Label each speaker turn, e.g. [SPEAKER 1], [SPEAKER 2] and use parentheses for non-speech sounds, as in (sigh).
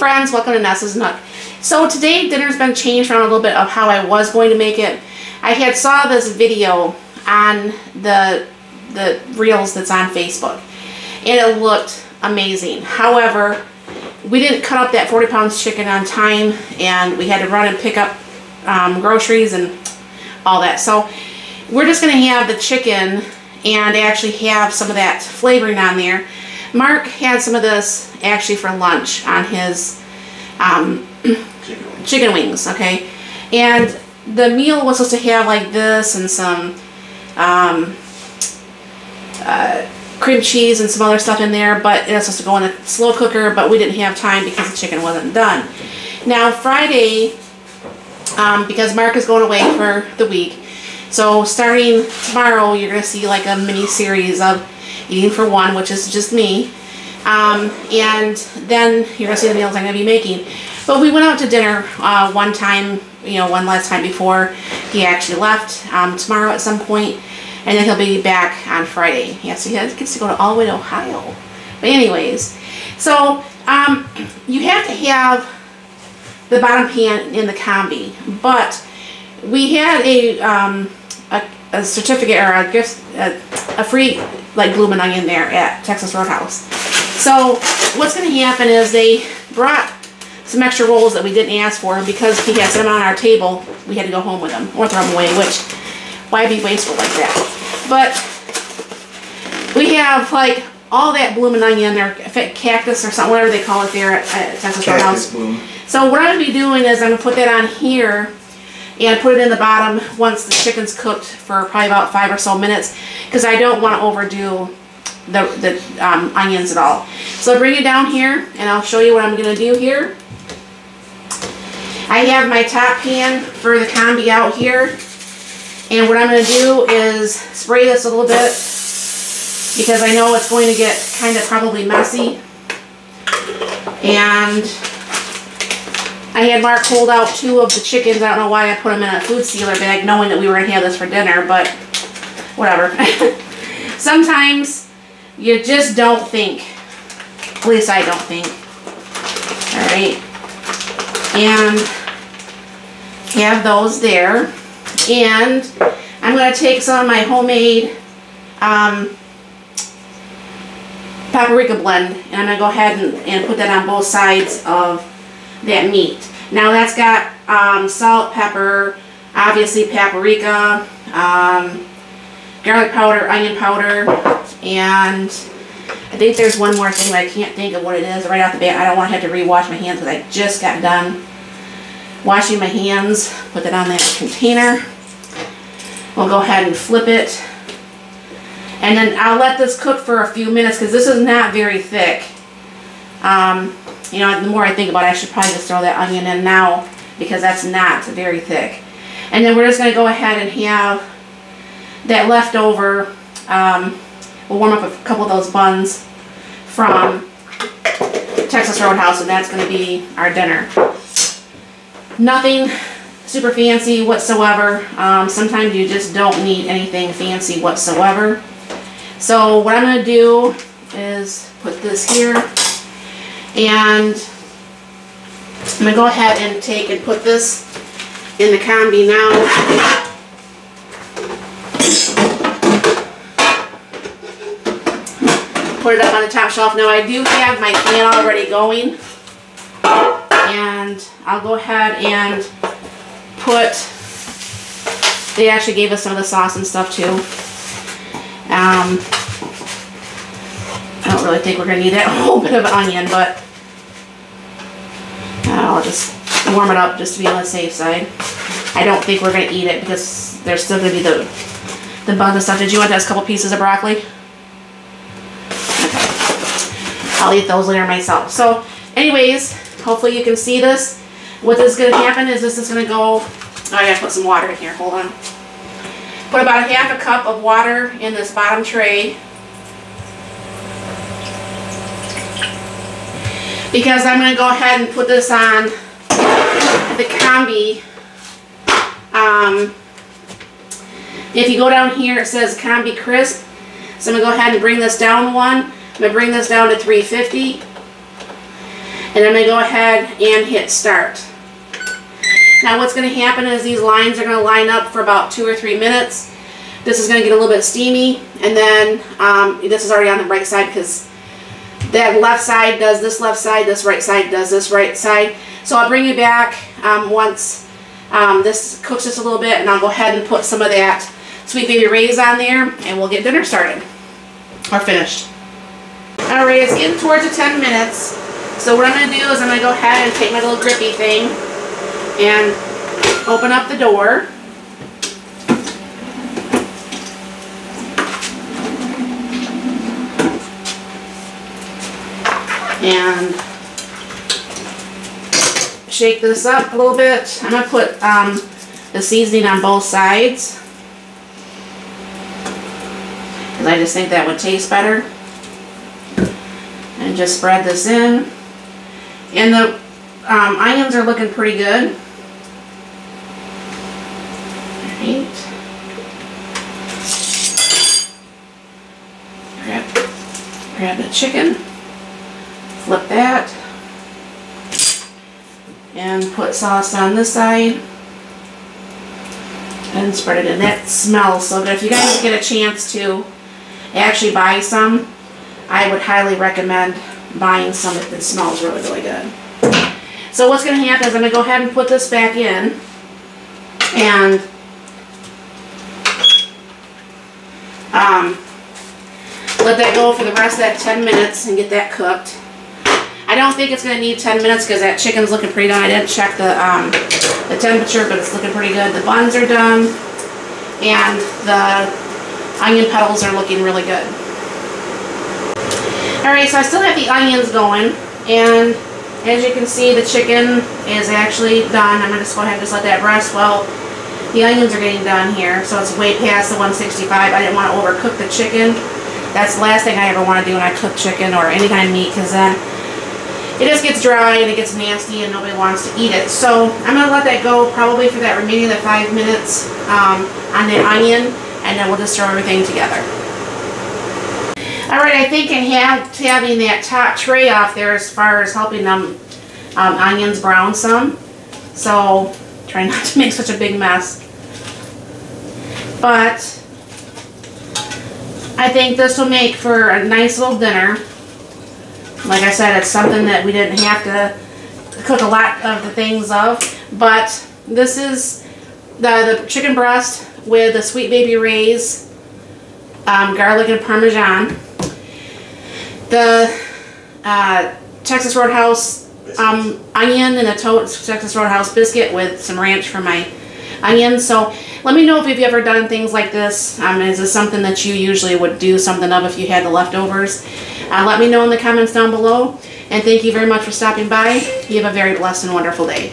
[SPEAKER 1] friends, welcome to Nessa's Nook. So today dinner's been changed around a little bit of how I was going to make it. I had saw this video on the the reels that's on Facebook and it looked amazing. However, we didn't cut up that 40 pounds chicken on time and we had to run and pick up um, groceries and all that. So we're just going to have the chicken and actually have some of that flavoring on there. Mark had some of this actually for lunch on his um, chicken, (clears throat) wings. chicken wings, okay? And the meal was supposed to have like this and some um, uh, cream cheese and some other stuff in there, but it was supposed to go in a slow cooker, but we didn't have time because the chicken wasn't done. Now Friday, um, because Mark is going away for the week, so starting tomorrow, you're going to see like a mini series of eating for one, which is just me. Um, and then you're to see the meals I'm to be making. But we went out to dinner uh, one time, you know, one last time before he actually left um, tomorrow at some point, and then he'll be back on Friday. Yeah, so he gets to go to all the way to Ohio. But anyways, so um, you have to have the bottom pan in the combi, but we had a um, a, a certificate or a gift, a, a free like blooming onion there at Texas Roadhouse. So what's going to happen is they brought some extra rolls that we didn't ask for because he had some on our table. We had to go home with them or throw them away, which why be wasteful like that? But we have like all that blooming onion or cactus or something, whatever they call it there at, at Texas Roadhouse. Bloom. So what I'm going to be doing is I'm going to put that on here and put it in the bottom once the chicken's cooked for probably about five or so minutes because I don't want to overdo the, the um, onions at all. So bring it down here and I'll show you what I'm going to do here. I have my top pan for the combi out here and what I'm going to do is spray this a little bit because I know it's going to get kind of probably messy and I had Mark hold out two of the chickens. I don't know why I put them in a food sealer bag knowing that we were going to have this for dinner, but whatever. (laughs) Sometimes you just don't think. At least I don't think. Alright. And have those there. And I'm going to take some of my homemade um, paprika blend and I'm going to go ahead and, and put that on both sides of that meat. Now that's got um, salt, pepper, obviously paprika, um, garlic powder, onion powder, and I think there's one more thing, but I can't think of what it is right off the bat. I don't want to have to re-wash my hands because I just got done washing my hands. Put that on that container. We'll go ahead and flip it. And then I'll let this cook for a few minutes because this is not very thick. Um, you know, the more I think about it, I should probably just throw that onion in now because that's not very thick. And then we're just going to go ahead and have that leftover, um, we'll warm up a couple of those buns from Texas Roadhouse and that's going to be our dinner. Nothing super fancy whatsoever. Um, sometimes you just don't need anything fancy whatsoever. So what I'm going to do is put this here and I'm going to go ahead and take and put this in the combi now. Put it up on the top shelf. Now I do have my can already going. And I'll go ahead and put, they actually gave us some of the sauce and stuff too. Um, Think we're going to need that (laughs) whole bit of onion, but I'll just warm it up just to be on the safe side. I don't think we're going to eat it because there's still going to be the, the buns and stuff. Did you want those couple pieces of broccoli? Okay. I'll eat those later myself. So anyways, hopefully you can see this. What is going to happen is this is going to go, oh, I got to put some water in here. Hold on. Put about a half a cup of water in this bottom tray. Because I'm going to go ahead and put this on the combi. Um, if you go down here, it says combi crisp. So I'm going to go ahead and bring this down one. I'm going to bring this down to 350. And I'm going to go ahead and hit start. Now what's going to happen is these lines are going to line up for about two or three minutes. This is going to get a little bit steamy and then um, this is already on the right side because that left side does this left side, this right side does this right side. So I'll bring you back um, once um, this cooks just a little bit and I'll go ahead and put some of that Sweet Baby Ray's on there and we'll get dinner started or finished. Alright, it's getting towards the 10 minutes. So what I'm going to do is I'm going to go ahead and take my little grippy thing and open up the door. And shake this up a little bit. I'm going to put um, the seasoning on both sides. Because I just think that would taste better. And just spread this in. And the um, onions are looking pretty good. Alright. Grab, grab the chicken. Flip that. And put sauce on this side. And spread it in. That smells so good. If you guys get a chance to actually buy some, I would highly recommend buying some if it smells really, really good. So what's going to happen is I'm going to go ahead and put this back in and um, let that go for the rest of that 10 minutes and get that cooked. I don't think it's going to need 10 minutes because that chicken's looking pretty done. I didn't check the, um, the temperature, but it's looking pretty good. The buns are done and the onion petals are looking really good. Alright, so I still have the onions going and as you can see the chicken is actually done. I'm going to just go ahead and just let that rest Well, the onions are getting done here. So it's way past the 165. I didn't want to overcook the chicken. That's the last thing I ever want to do when I cook chicken or any kind of meat because then it just gets dry and it gets nasty and nobody wants to eat it. So I'm going to let that go probably for that remaining of the five minutes um, on the onion and then we'll just throw everything together. Alright, I think I have, having that top tray off there as far as helping them um, onions brown some. So, try not to (laughs) make such a big mess. But, I think this will make for a nice little dinner. Like I said, it's something that we didn't have to cook a lot of the things of. But, this is the, the chicken breast with the Sweet Baby Ray's um, garlic and Parmesan. The uh, Texas Roadhouse um, onion and a Texas Roadhouse biscuit with some ranch for my onions. So let me know if you've ever done things like this. Um, is this something that you usually would do something of if you had the leftovers? Uh, let me know in the comments down below. And thank you very much for stopping by. You have a very blessed and wonderful day.